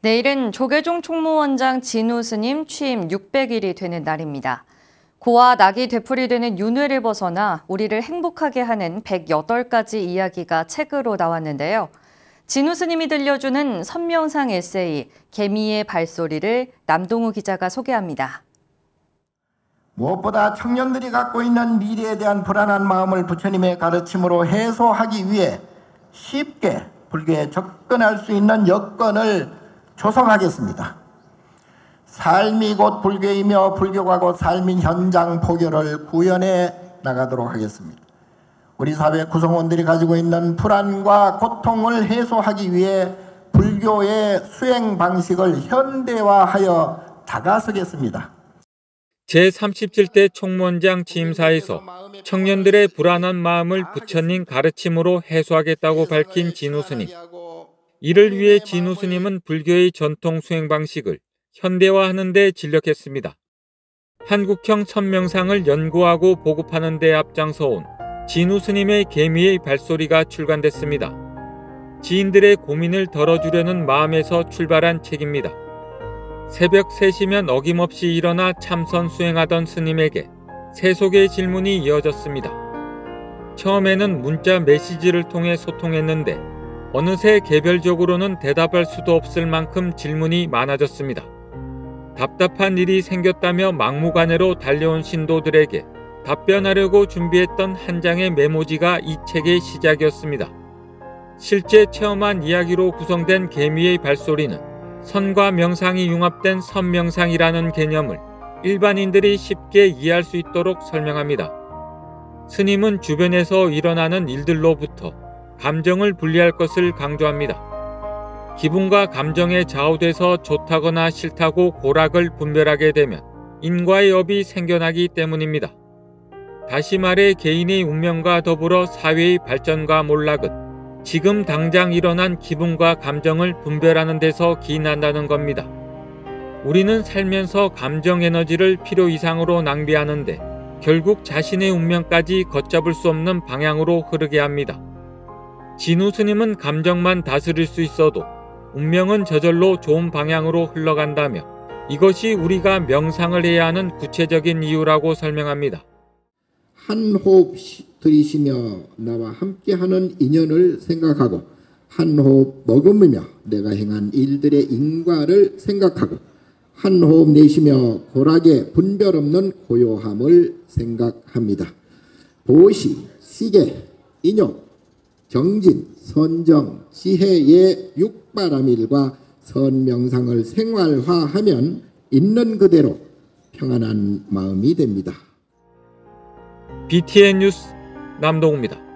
내일은 조계종 총무원장 진우 스님 취임 600일이 되는 날입니다. 고와 낙이 되풀이되는 윤회를 벗어나 우리를 행복하게 하는 108가지 이야기가 책으로 나왔는데요. 진우 스님이 들려주는 선명상 에세이 개미의 발소리를 남동우 기자가 소개합니다. 무엇보다 청년들이 갖고 있는 미래에 대한 불안한 마음을 부처님의 가르침으로 해소하기 위해 쉽게 불교에 접근할 수 있는 여건을 조성하겠습니다. 삶이 곧 불교이며 불교가 곧 삶인 현장 포교를 구현해 나가도록 하겠습니다. 우리 사회 구성원들이 가지고 있는 불안과 고통을 해소하기 위해 불교의 수행 방식을 현대화하여 다가서겠습니다. 제37대 총무원장 취임사에서 청년들의 불안한 마음을 부처님 가르침으로 해소하겠다고 밝힌 진우 스님. 이를 위해 진우 스님은 불교의 전통 수행 방식을 현대화하는 데 진력했습니다. 한국형 선명상을 연구하고 보급하는 데 앞장서온 진우 스님의 개미의 발소리가 출간됐습니다. 지인들의 고민을 덜어주려는 마음에서 출발한 책입니다. 새벽 3시면 어김없이 일어나 참선 수행하던 스님에게 세속의 질문이 이어졌습니다. 처음에는 문자 메시지를 통해 소통했는데 어느새 개별적으로는 대답할 수도 없을 만큼 질문이 많아졌습니다. 답답한 일이 생겼다며 막무가내로 달려온 신도들에게 답변하려고 준비했던 한 장의 메모지가 이 책의 시작이었습니다. 실제 체험한 이야기로 구성된 개미의 발소리는 선과 명상이 융합된 선명상이라는 개념을 일반인들이 쉽게 이해할 수 있도록 설명합니다. 스님은 주변에서 일어나는 일들로부터 감정을 분리할 것을 강조합니다. 기분과 감정에 좌우돼서 좋다거나 싫다고 고락을 분별하게 되면 인과의 업이 생겨나기 때문입니다. 다시 말해 개인의 운명과 더불어 사회의 발전과 몰락은 지금 당장 일어난 기분과 감정을 분별하는 데서 기인한다는 겁니다. 우리는 살면서 감정 에너지를 필요 이상으로 낭비하는데 결국 자신의 운명까지 걷잡을 수 없는 방향으로 흐르게 합니다. 진우 스님은 감정만 다스릴 수 있어도 운명은 저절로 좋은 방향으로 흘러간다며 이것이 우리가 명상을 해야 하는 구체적인 이유라고 설명합니다. 한 호흡 들이쉬며 나와 함께하는 인연을 생각하고 한 호흡 머금으며 내가 행한 일들의 인과를 생각하고 한 호흡 내쉬며 고락의 분별 없는 고요함을 생각합니다. 보시, 시계, 인욕, 정진, 선정, 지혜의 육바라밀과 선명상을 생활화하면 있는 그대로 평안한 마음이 됩니다. BTN 뉴스 남동우입니다.